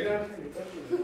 ¿Qué?